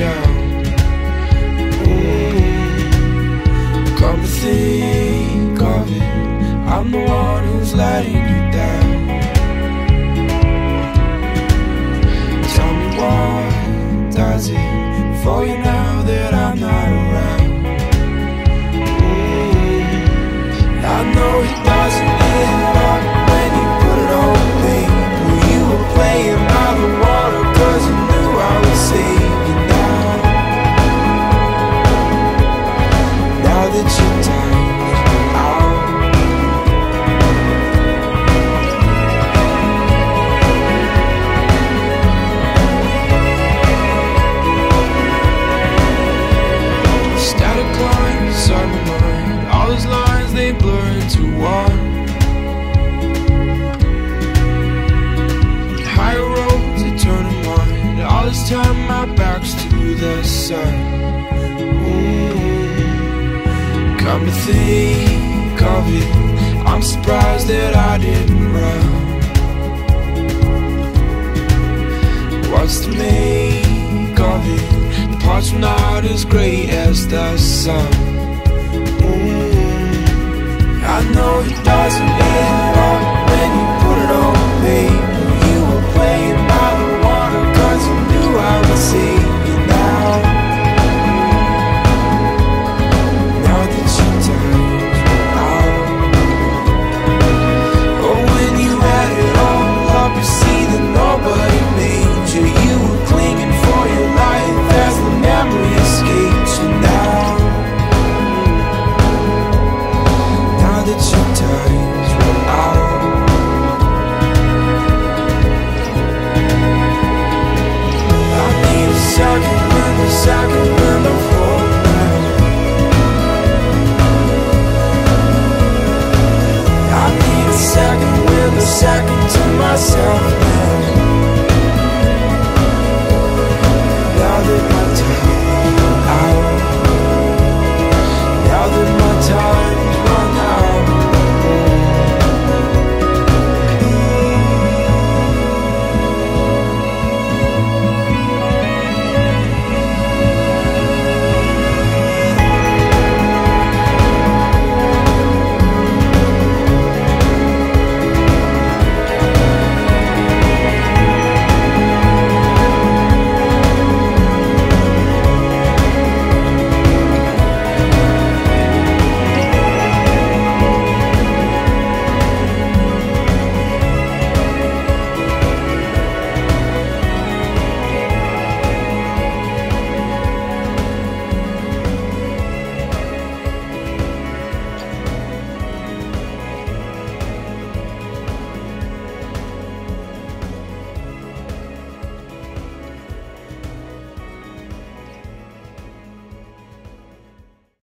Yeah. sun. Mm. Come to think of it, I'm surprised that I didn't run. What's the make of it? The parts were not as great as the sun. Mm-hmm. I know it doesn't end.